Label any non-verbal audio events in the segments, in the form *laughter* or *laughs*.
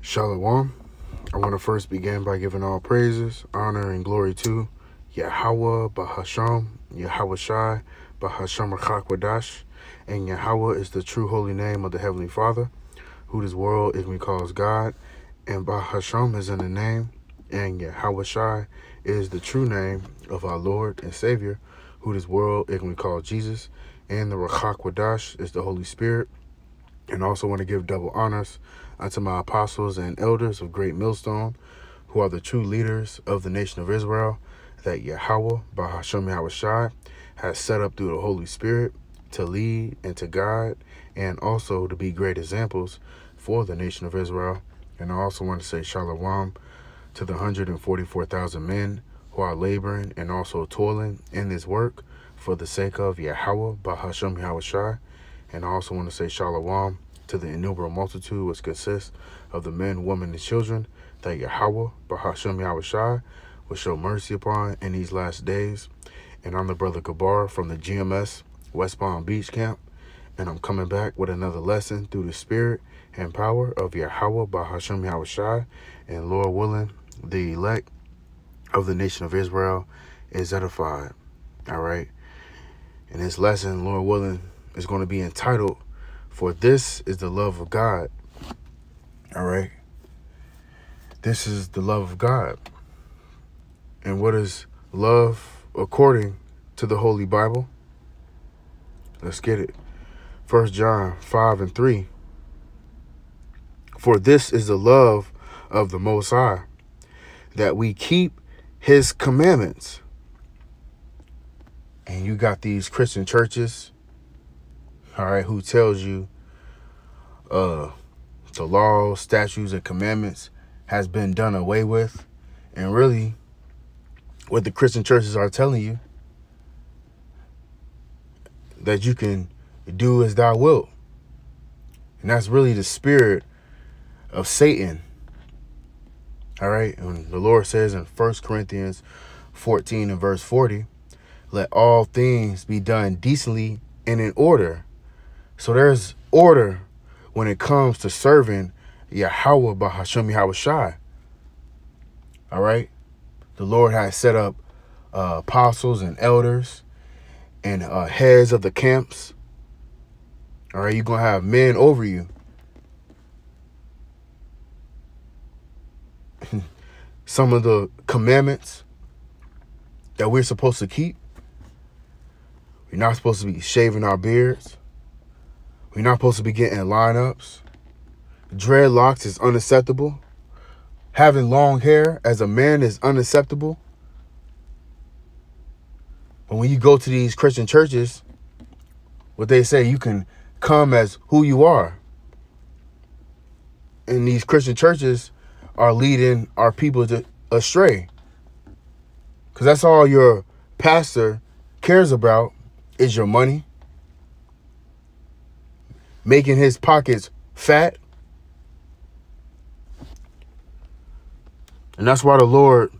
Shalom. I want to first begin by giving all praises, honor, and glory to Yahweh Bahasham, Yahweh Shai, Bahasham Rachakwadash, and Yahweh is the true holy name of the Heavenly Father, who this world we calls God, and Bahasham is in the name, and Yahweh Shai is the true name of our Lord and Savior, who this world is we call Jesus, and the Rachakwadash is the Holy Spirit, and also want to give double honors unto my apostles and elders of Great Millstone, who are the true leaders of the nation of Israel, that Yahweh, Shai, has set up through the Holy Spirit to lead and to guide, and also to be great examples for the nation of Israel. And I also want to say Shalom to the 144,000 men who are laboring and also toiling in this work for the sake of Yahweh, Shai. And I also want to say Shalom to the innumerable multitude which consists of the men, women, and children that Yahweh, Bahasham Yahweh Shai, will show mercy upon in these last days. And I'm the brother Gabar from the GMS West Palm Beach camp. And I'm coming back with another lesson through the spirit and power of Yahweh, Bahasham Yahweh Shai. And Lord willing, the elect of the nation of Israel is edified. All right. And this lesson, Lord willing, is going to be entitled for this is the love of God. All right. This is the love of God. And what is love according to the Holy Bible? Let's get it. First John 5 and 3. For this is the love of the Most High, that we keep his commandments. And you got these Christian churches all right, who tells you uh, the laws, statutes, and commandments has been done away with. And really, what the Christian churches are telling you, that you can do as thou wilt. And that's really the spirit of Satan. All right. And the Lord says in First Corinthians 14 and verse 40, let all things be done decently and in order so there's order when it comes to serving Yahweh Bahasham Yahweh Shai. All right. The Lord has set up uh, apostles and elders and uh, heads of the camps. All right. You're going to have men over you. *laughs* Some of the commandments that we're supposed to keep. We're not supposed to be shaving our beards. We're not supposed to be getting lineups. Dreadlocks is unacceptable. Having long hair as a man is unacceptable. But when you go to these Christian churches, what they say, you can come as who you are. And these Christian churches are leading our people to astray. Because that's all your pastor cares about is your money, making his pockets fat. And that's why the Lord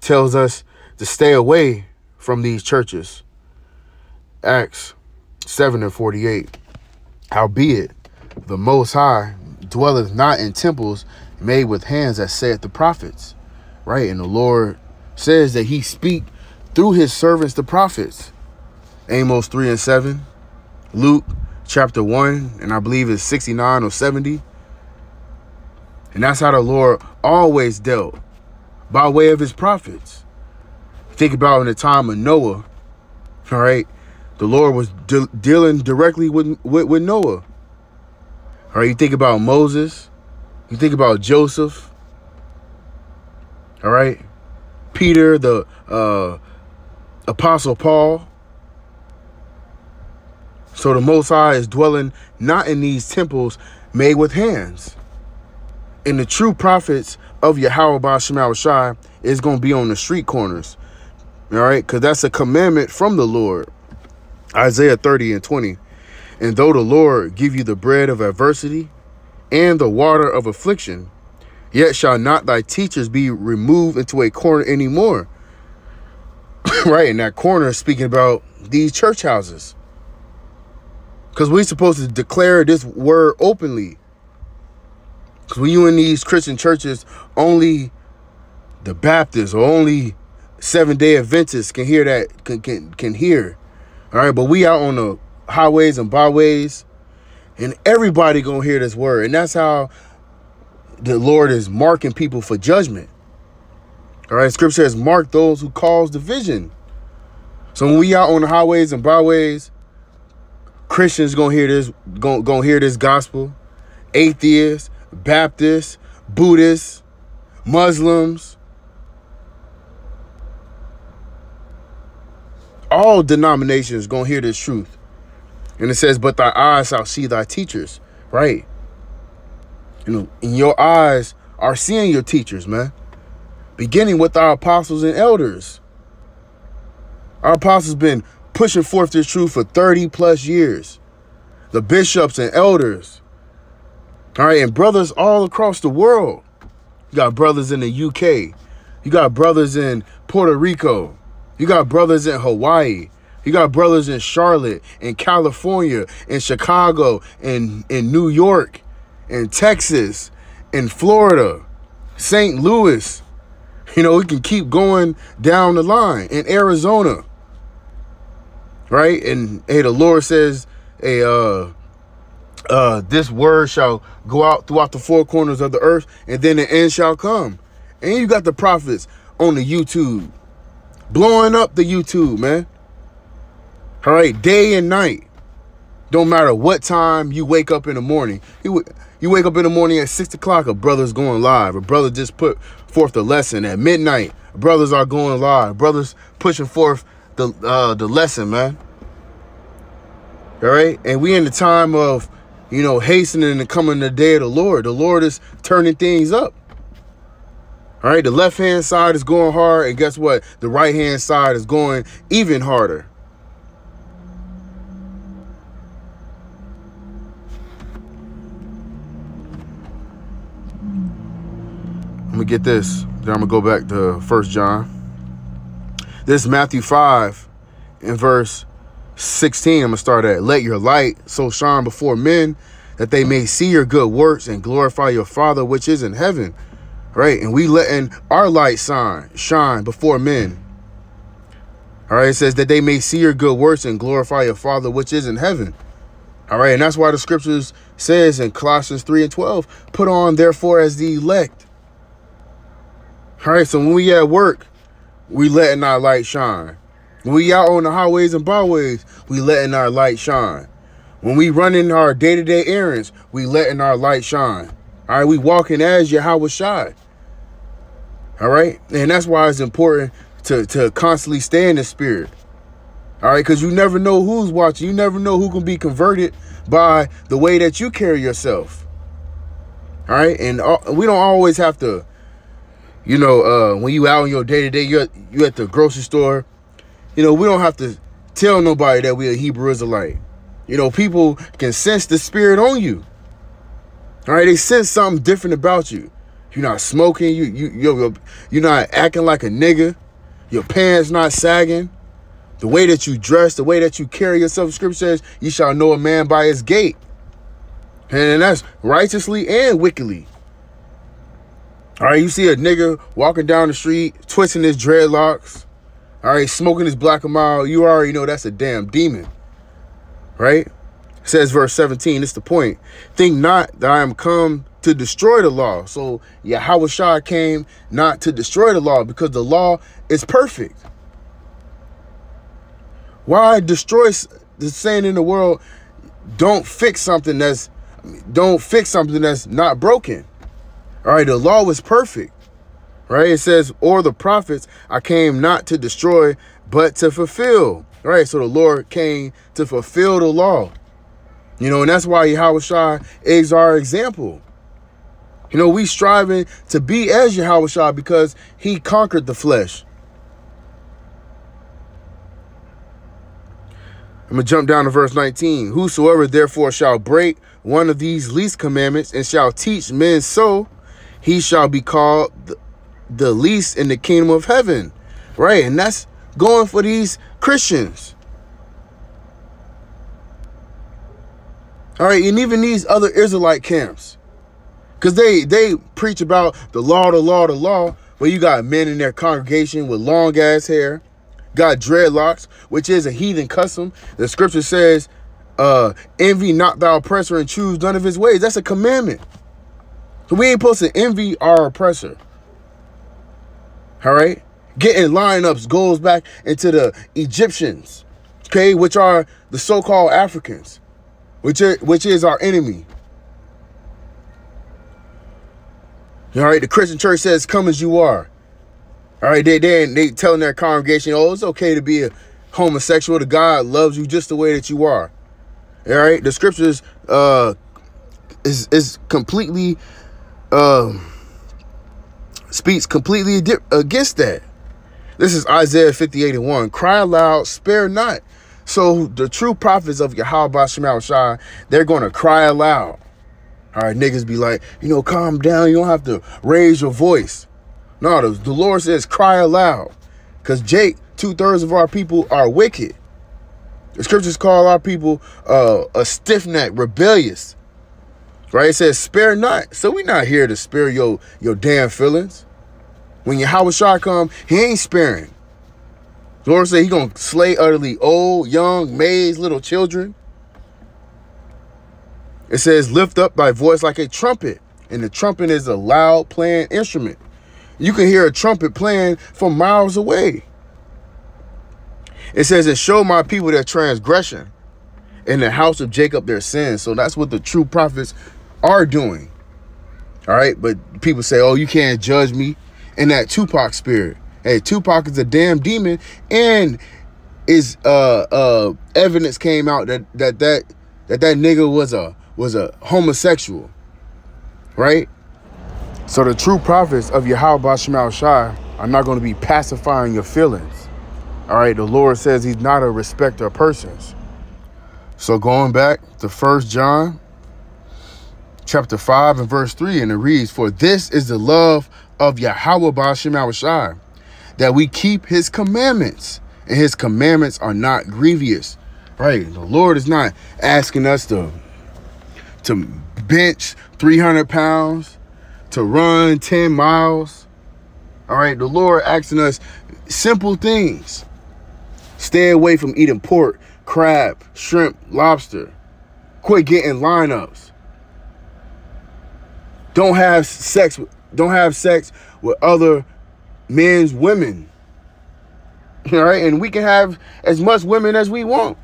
tells us to stay away from these churches. Acts 7 and 48. Howbeit, the Most High dwelleth not in temples made with hands, as saith the prophets. Right? And the Lord says that he speak through his servants, the prophets. Amos 3 and 7. Luke chapter 1, and I believe it's 69 or 70. And that's how the Lord always dealt by way of his prophets. Think about in the time of Noah, all right? The Lord was de dealing directly with, with, with Noah. All right, you think about Moses, you think about Joseph, all right? Peter, the uh, Apostle Paul, so the Most High is dwelling not in these temples made with hands. And the true prophets of Yahweh Shemal Shai is going to be on the street corners. All right, because that's a commandment from the Lord. Isaiah 30 and 20. And though the Lord give you the bread of adversity and the water of affliction, yet shall not thy teachers be removed into a corner anymore. *coughs* right, in that corner speaking about these church houses. Because we're supposed to declare this word openly. Because when you in these Christian churches, only the Baptists or only Seven Day Adventists can hear that can can can hear. All right, but we out on the highways and byways, and everybody gonna hear this word, and that's how the Lord is marking people for judgment. All right, Scripture says, "Mark those who cause division." So when we out on the highways and byways, Christians gonna hear this, gonna, gonna hear this gospel. Atheists, Baptists, Buddhists, Muslims, all denominations gonna hear this truth. And it says, but thy eyes shall see thy teachers, right? You know, in your eyes are seeing your teachers, man. Beginning with our apostles and elders. Our apostles been pushing forth this truth for 30 plus years. The bishops and elders. All right, and brothers all across the world. You got brothers in the UK. You got brothers in Puerto Rico. You got brothers in Hawaii. You got brothers in Charlotte, in California, in Chicago, in, in New York, in Texas, in Florida, St. Louis. You know, we can keep going down the line in Arizona. Right? And hey, the Lord says, hey, uh, uh, this word shall go out throughout the four corners of the earth, and then the end shall come. And you got the prophets on the YouTube blowing up the YouTube, man. All right, day and night. Don't matter what time you wake up in the morning. You you wake up in the morning at six o'clock, a brother's going live. A brother just put forth the lesson at midnight. Brothers are going live. Brothers pushing forth the uh, the lesson, man. All right, and we in the time of you know hastening and coming the day of the Lord. The Lord is turning things up. All right, the left hand side is going hard, and guess what? The right hand side is going even harder. Let me get this. Then I'm gonna go back to First John. This is Matthew 5 in verse 16. I'm gonna start at let your light so shine before men that they may see your good works and glorify your Father which is in heaven right? And we letting our light shine, shine before men. All right, it says that they may see your good works and glorify your Father which is in heaven. All right, and that's why the scriptures says in Colossians 3 and 12, put on therefore as the elect. All right, so when we at work, we letting our light shine. When we out on the highways and byways, we letting our light shine. When we running our day-to-day -day errands, we letting our light shine. All right, we walking as Yahweh Shai. All right. And that's why it's important to, to constantly stay in the spirit. All right. Because you never know who's watching. You never know who can be converted by the way that you carry yourself. All right. And uh, we don't always have to, you know, uh, when you out on your day to day, you're, you at the grocery store, you know, we don't have to tell nobody that we're a Hebrew Israelite. You know, people can sense the spirit on you. All right. They sense something different about you. You're not smoking. You you you you're not acting like a nigga. Your pants not sagging. The way that you dress, the way that you carry yourself, scripture says, you shall know a man by his gait. And that's righteously and wickedly. All right, you see a nigga walking down the street, twisting his dreadlocks, all right, smoking his black and you already know that's a damn demon, right? says verse 17, it's the point. Think not that I am come to destroy the law. So Yahweh Shah came not to destroy the law because the law is perfect. Why destroy the saying in the world, don't fix something that's don't fix something that's not broken. All right, the law was perfect. Right? It says, or the prophets, I came not to destroy, but to fulfill. All right, so the Lord came to fulfill the law. You know, and that's why Yahweh Shah is our example. You know, we striving to be as Yahweh Shah because he conquered the flesh. I'm going to jump down to verse 19. Whosoever therefore shall break one of these least commandments and shall teach men so, he shall be called the least in the kingdom of heaven. Right? And that's going for these Christians. All right, and even these other Israelite camps. Cause they they preach about the law, the law, the law, but you got men in their congregation with long ass hair, got dreadlocks, which is a heathen custom. The scripture says, uh, envy not thy oppressor and choose none of his ways. That's a commandment. So we ain't supposed to envy our oppressor. All right? Getting lineups goes back into the Egyptians, okay, which are the so-called Africans, which is, which is our enemy. All right, the Christian church says, "Come as you are." All right, they they they telling their congregation, "Oh, it's okay to be a homosexual. The God loves you just the way that you are." All right, the scriptures uh is is completely uh, speaks completely against that. This is Isaiah 58 and 1. Cry aloud, spare not. So the true prophets of Yahweh Shemal Shai, they're going to cry aloud. All right, niggas be like, you know, calm down. You don't have to raise your voice. No, the, the Lord says cry aloud. Because Jake, two-thirds of our people are wicked. The scriptures call our people uh, a stiff-neck, rebellious. Right? It says spare not. So we not here to spare your, your damn feelings. When Yahweh Shah come, he ain't sparing. The Lord said he gonna slay utterly old, young, maids, little children. It says, lift up thy voice like a trumpet. And the trumpet is a loud playing instrument. You can hear a trumpet playing from miles away. It says, and show my people their transgression in the house of Jacob their sins. So that's what the true prophets are doing. All right. But people say, oh, you can't judge me in that Tupac spirit. Hey, Tupac is a damn demon and is uh uh evidence came out that that that that that nigga was a was a homosexual. Right? So the true prophets of Yahweh Shemal Shai are not going to be pacifying your feelings. All right, the Lord says he's not a respecter of persons. So going back to First John chapter 5 and verse 3, and it reads, For this is the love of Yahweh Ba'ashem Shai, that we keep his commandments, and his commandments are not grievous. Right? The Lord is not asking us to, to bench 300 pounds, to run 10 miles. All right, the Lord asking us simple things. Stay away from eating pork, crab, shrimp, lobster. Quit getting lineups. Don't have sex don't have sex with other men's women. *laughs* All right, and we can have as much women as we want.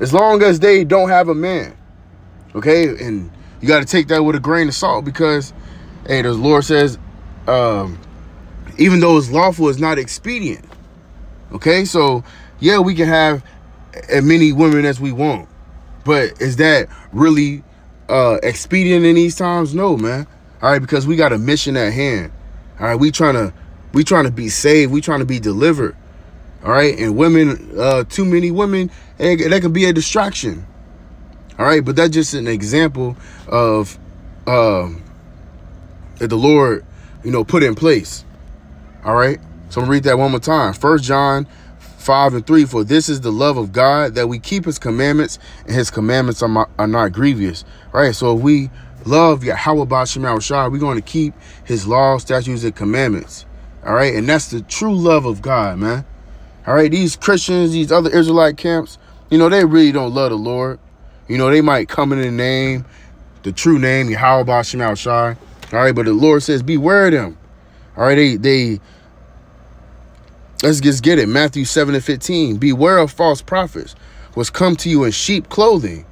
As long as they don't have a man. Okay? And you got to take that with a grain of salt because hey, the Lord says um even though it's lawful, it's not expedient. Okay? So, yeah, we can have as many women as we want. But is that really uh expedient in these times? No, man. All right, because we got a mission at hand. All right, we trying to we trying to be saved. We trying to be delivered. All right, and women, uh, too many women, that can be a distraction. All right, but that's just an example of um, that the Lord, you know, put in place. All right, so I'm gonna read that one more time. First John 5 and 3 For this is the love of God that we keep his commandments and his commandments are, not, are not grievous. Right. So if we love Yahweh Bashemal Shah, we're going to keep his laws, statutes, and commandments. All right. And that's the true love of God, man. All right. These Christians, these other Israelite camps, you know, they really don't love the Lord. You know, they might come in the name, the true name, Yahweh Bashemal Shah. All right. But the Lord says, beware of them. All right. They, they, let's just get it. Matthew 7 and 15. Beware of false prophets, which come to you in sheep clothing.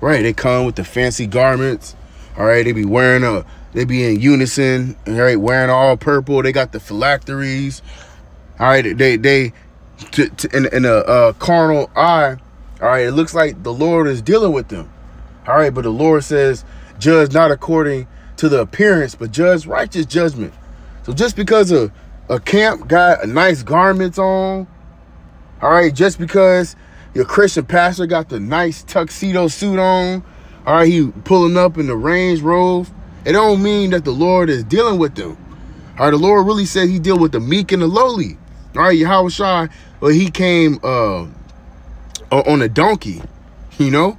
Right. They come with the fancy garments all right, they be wearing a, they be in unison. All right, wearing all purple. They got the phylacteries. All right, they they to, to, in, in a carnal eye. All right, it looks like the Lord is dealing with them. All right, but the Lord says, judge not according to the appearance, but judge righteous judgment. So just because a, a camp got a nice garments on, all right, just because your Christian pastor got the nice tuxedo suit on, all right, he pulling up in the Range Rover. It don't mean that the Lord is dealing with them. All right, the Lord really said he deal with the meek and the lowly. All right, Yahweh Shai, but he came uh, on a donkey, you know?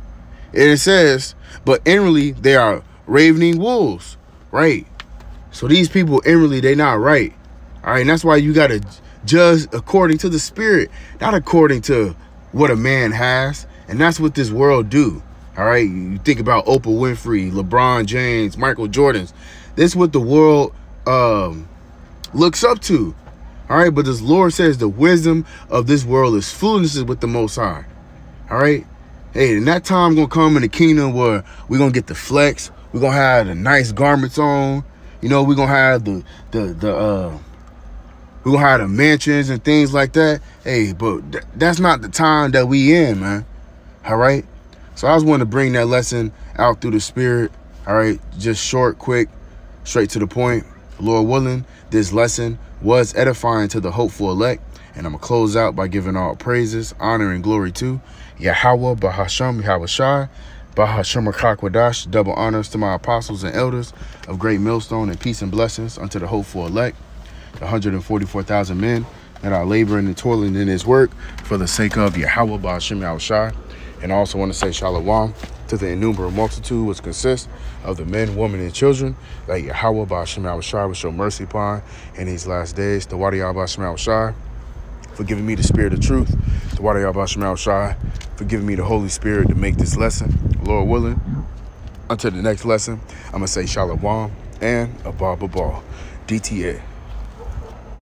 And it says, but inwardly they are ravening wolves. right? So these people inwardly, they not right. All right, and that's why you gotta judge according to the spirit, not according to what a man has. And that's what this world do. All right, you think about Oprah Winfrey, LeBron James, Michael Jordans. This is what the world um, looks up to. All right, but this Lord says the wisdom of this world is foolishness with the Most High. All right, hey, and that time gonna come in the kingdom where we're gonna get the flex. We're gonna have the nice garments on. You know, we're gonna have the the the uh gonna have the mansions and things like that. Hey, but th that's not the time that we in, man. All right. So I just wanted to bring that lesson out through the spirit. All right, just short, quick, straight to the point. Lord willing, this lesson was edifying to the hopeful elect. And I'm going to close out by giving all praises, honor, and glory to Yahweh, Bahasham, Yahweh Bahasham Kakwadash, double honors to my apostles and elders of great millstone and peace and blessings unto the hopeful elect, 144,000 men that are laboring and toiling in his work for the sake of Yahweh, Bahasham, Yahweh Shai. And I also want to say shalom to the innumerable multitude which consists of the men, women, and children that Yahweh Ba'ashem Shai will show mercy upon in these last days. The Wadi Ba'ashem Shai for giving me the spirit of truth. The Wadi Ba'ashem Shai for giving me the Holy Spirit to make this lesson. Lord willing, until the next lesson, I'm going to say shalom and a ball, ball. DTA.